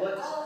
Let's